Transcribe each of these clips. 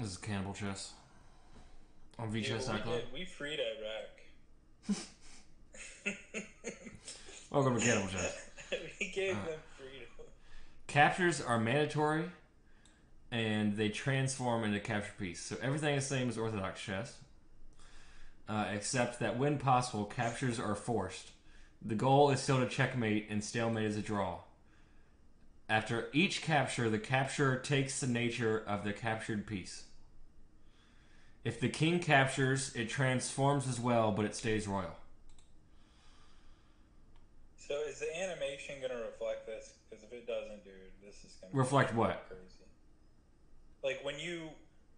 This is Cannibal Chess. On Yeah, VChess.club. we, did, we freed Iraq. Welcome to Cannibal Chess. we gave Uh. them freedom. Captures are mandatory and they transform into capture piece. So everything is the same as Orthodox chess, uh, except that when possible, captures are forced. The goal is still to checkmate, and stalemate is a draw. After each capture, the capturer takes the nature of the captured piece. If the king captures, it transforms as well, but it stays royal. So is the animation going to reflect this? Because if it doesn't, dude, this is going to Reflect what? crazy. Like when you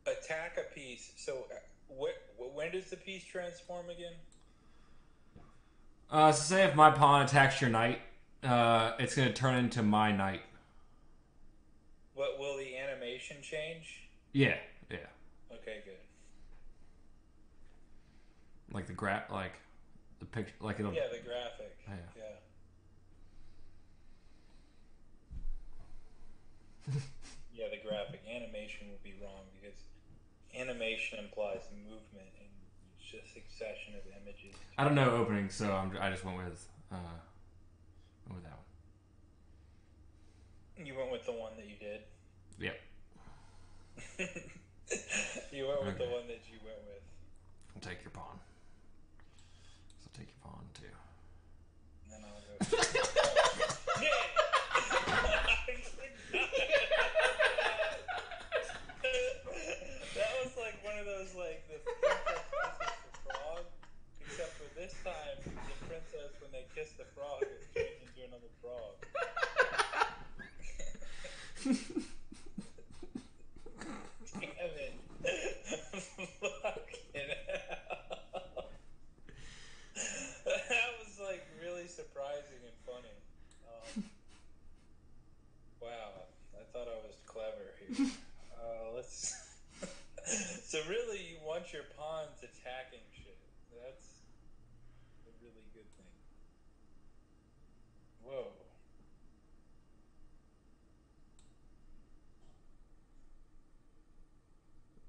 attack a piece. So uh, what? When does the piece transform again? Uh, so say if my pawn attacks your knight, uh, it's going to turn into my knight. What will the animation change? Yeah, yeah. Okay, good. Like the gra- like the picture, like it'll. Yeah, the graphic. Yeah. yeah. Yeah, the graphic animation will be wrong because animation implies movement and just succession of images. I don't know opening, so I'm, I just went with uh, went with that one. You went with the one that you did. Yep. you went with the one that you went with. I'll take your pawn. So I'll take your pawn too. And then I'll go. that was like one of those like the princess kisses the frog, except for this time the princess when they kiss the frog is changed into another frog. Damn it! Fucking hell. that was like really surprising and funny. Um, wow, I thought I was clever here. Uh, let's. so really, you want your attacking shit. That's a really good thing. Whoa.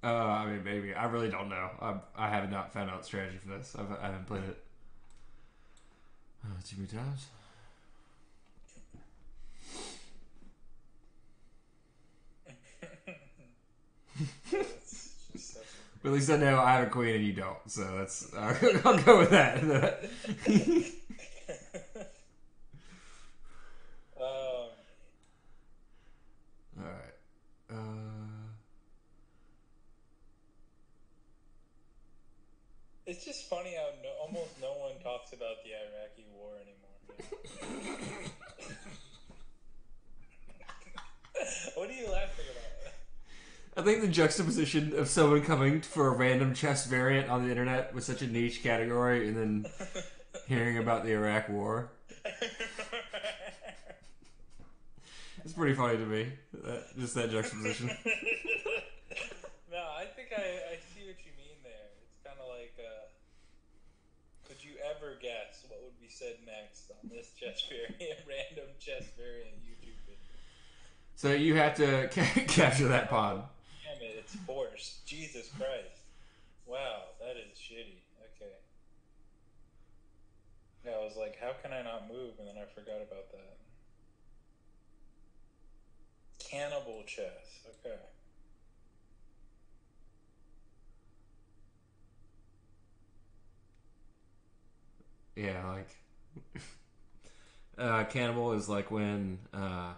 Uh, I mean, maybe I really don't know. I, I have not found out strategy for this. I've, I haven't played it uh, too many times. That's just such a But at least I know I have a queen and you don't. So that's uh, I'll go with that. Um, All right. Uh, it's just funny how no, almost no one talks about the Iraqi war anymore. what are you laughing about? I think the juxtaposition of someone coming for a random chess variant on the internet with such a niche category, and then hearing about the Iraq War, it's pretty funny to me. That, just that juxtaposition. no, I think I, I see what you mean there. It's kind of like, uh, could you ever guess what would be said next on this chess variant, random chess variant YouTube video? So you have to ca- capture that pawn. Forced. Jesus Christ. Wow, that is shitty. Okay. Yeah, I was like, how can I not move? And then I forgot about that. Cannibal chess. Okay. Yeah, like uh, cannibal is like when uh,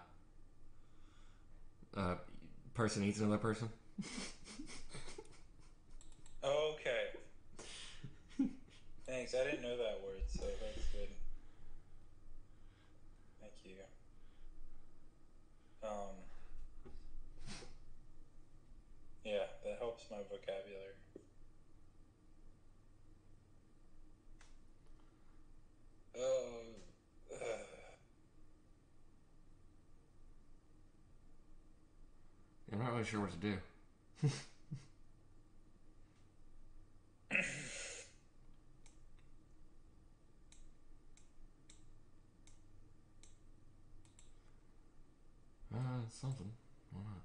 a person eats another person. Okay. Thanks. I didn't know that word, so that's good. Thank you. Um. Yeah, that helps my vocabulary. Oh. ugh. I'm not really sure what to do uh, something. Why not?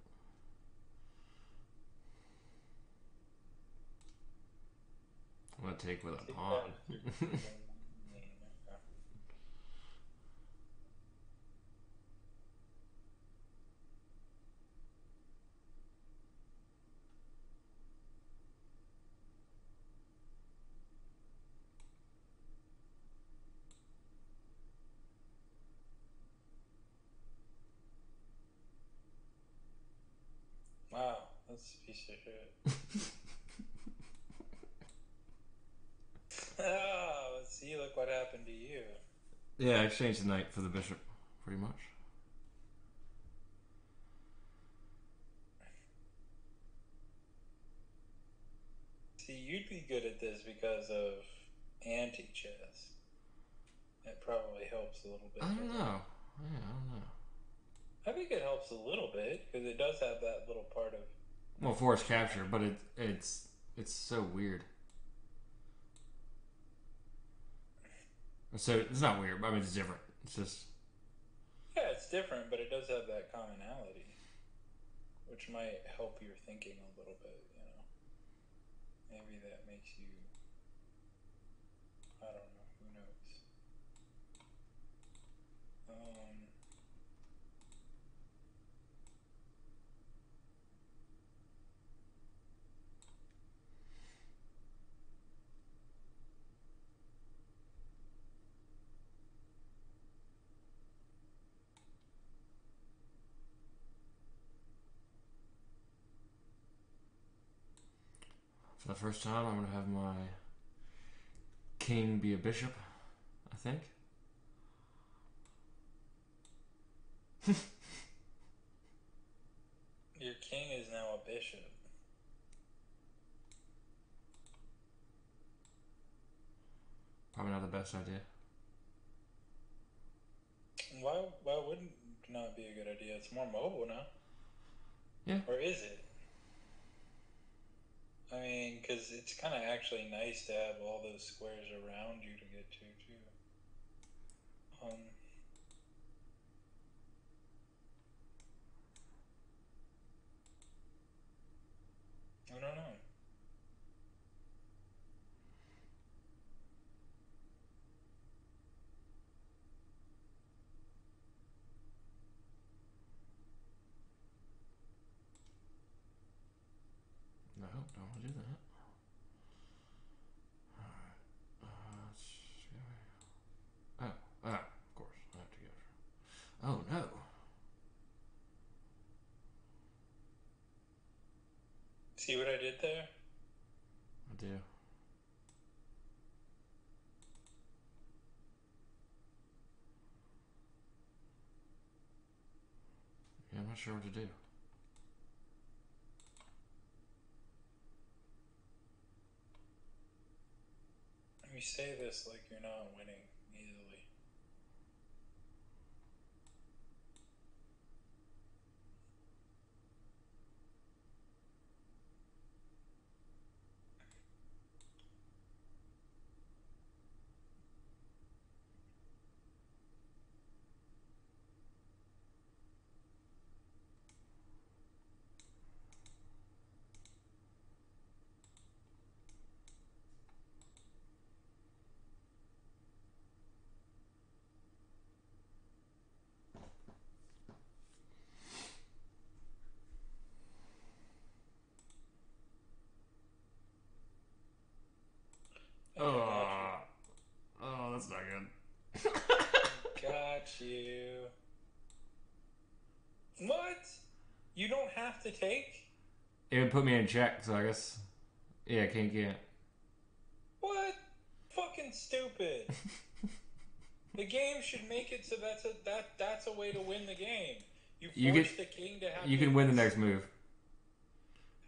I'm gonna take with a pawn. that's a piece of shit. oh, let's see. Look what happened to you. yeah, I exchanged the knight for the bishop, pretty much. See, you'd be good at this because of anti-chess. It probably helps a little bit. I don't know. Yeah, I don't know. I think it helps a little bit because it does have that little part of. Well, forced capture, but it it's it's so weird. So it's not weird. I mean, it's different. It's just Yeah, it's different, but it does have that commonality, which might help your thinking a little bit. You know, maybe that makes you. I don't know. Who knows? Um. First time, I'm gonna have my king be a bishop. I think. Your king is now a bishop. Probably not the best idea. Why? Why wouldn't not be a good idea? It's more mobile now. Yeah. Or is it? I mean, because it's kind of actually nice to have all those squares around you to get to too. Um. I don't know. No, don't want to do that. Alright. Uh, let's see. Oh, ah, of course. I have to go through. Oh, no. See what I did there? I do. Yeah, I'm not sure what to do. You say this like you're not winning easily. Oh, oh, that's not good. Got you. What? You don't have to take? It would put me in check, so I guess. Yeah, king can't. get. What? Fucking stupid. the game should make it so that's a that that's a way to win the game. You force You get- the king to have You can win the next move.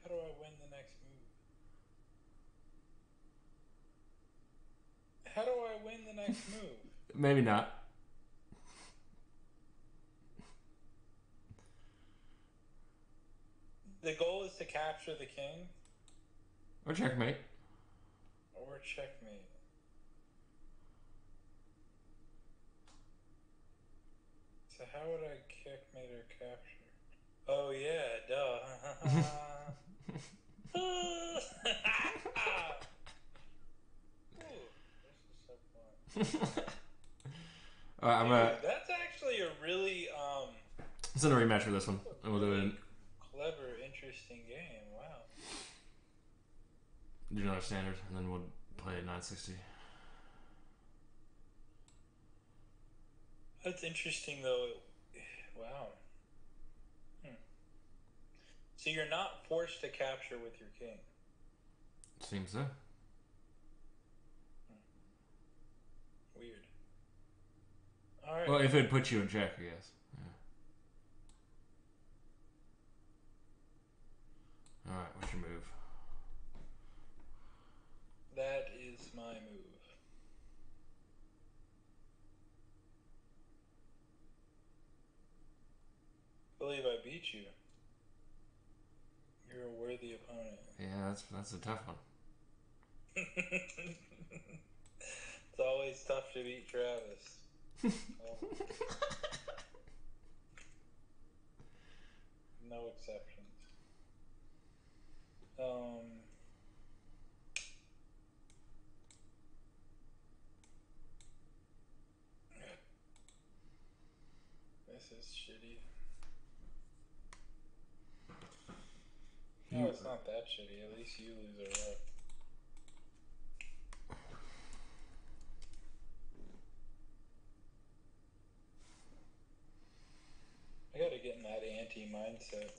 How do I win the next move? How do I win the next move? Maybe not. The goal is to capture the king Or checkmate. or checkmate. So how would I checkmate or capture? Oh yeah, duh. All right, I'm Dude, that's actually a really um send a rematch for this one, and we'll do it. In, clever, interesting game. Wow. Do another standard, and then we'll play at 960. That's interesting though. Wow. Hmm. So you're not forced to capture with your king. Seems so. Weird. All right. Well, if it puts you in check, I guess. Yeah. All right, what's your move? That is my move. I believe I beat you. You're a worthy opponent. Yeah, that's that's a tough one. it's always tough to beat Travis. Oh. no exceptions. Um. This is shitty. No, it's not that shitty. At least you lose a rook. I gotta get in that anti mindset.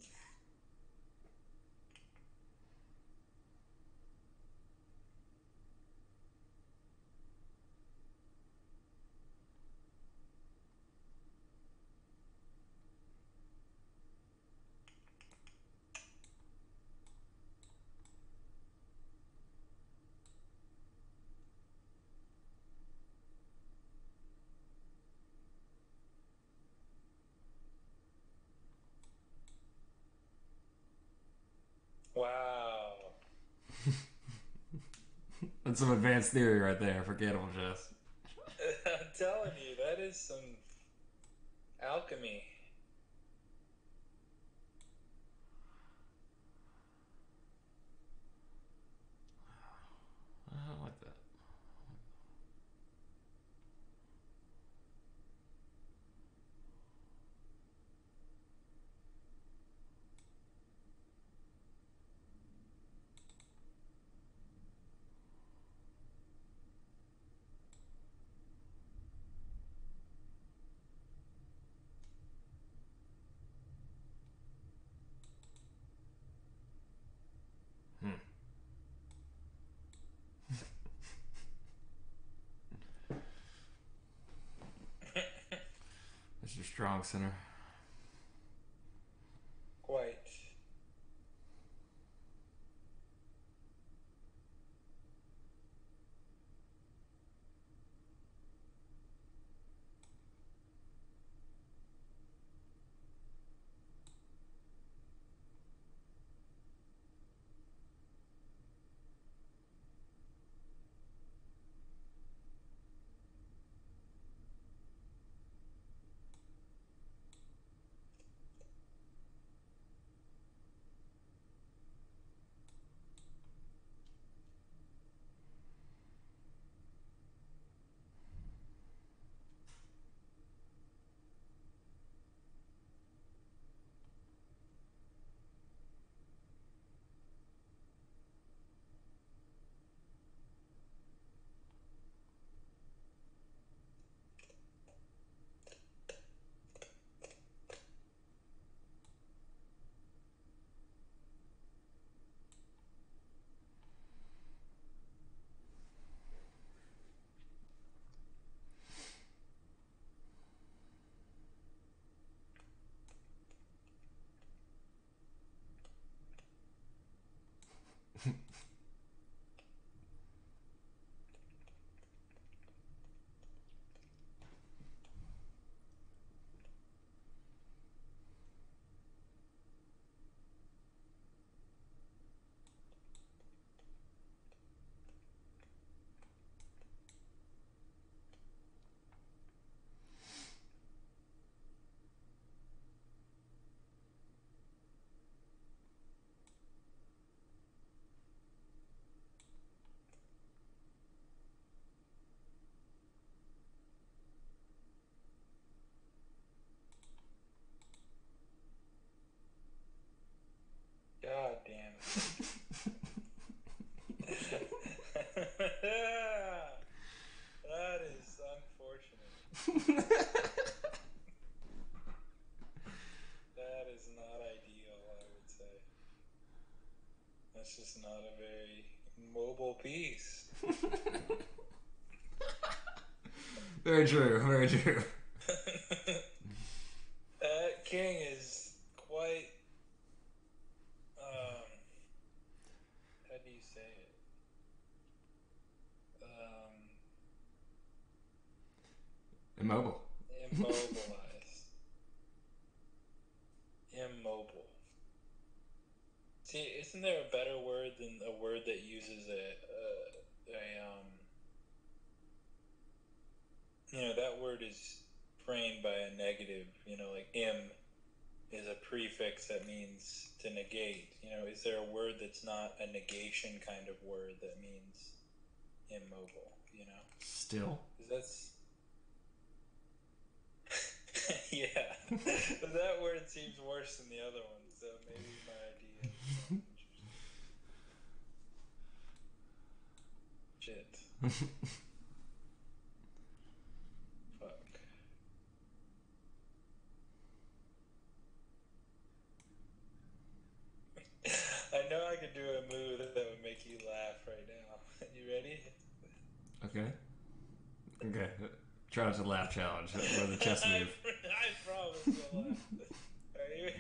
Wow. That's some advanced theory right there for cannibal chess. I'm telling you, that is some alchemy. I don't like that. Hmm. That's your strong center. That is unfortunate. That is not ideal, I would say. That's just not a very mobile piece. very true. Very true. that king is quite. Um, how do you say it? Um, Immobile. immobilized. Immobile. See, isn't there a better word than a word that uses a, a, a um, you know, that word is framed by a negative, you know, like im is a prefix that means to negate. You know, is there a word that's not a negation kind of word that means immobile, you know? Still. 'Cause that's yeah, but that word seems worse than the other one, so maybe my idea. Is. Shit. Fuck. I know I could do a move that would make you laugh right now. You ready? Okay. Okay. Try not to laugh challenge for the chess move. I, I promise I'll laugh. Are you?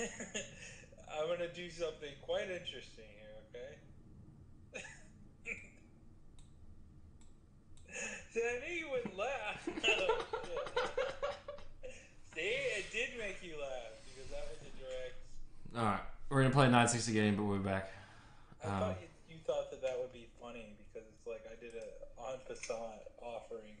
I'm gonna do something quite interesting here, okay? See, I knew you wouldn't laugh. Oh. See, it did make you laugh because that was a direct. All right. We're gonna play a 960 game, but we'll be back. I Um, thought you, you thought that that would like I did a en passant offering